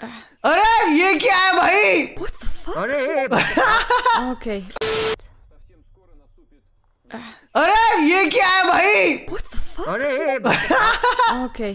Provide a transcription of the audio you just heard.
अरे ये क्या है भाई What the fuck? अरे Okay. अरे ये क्या है भाई What the fuck? अरे Okay.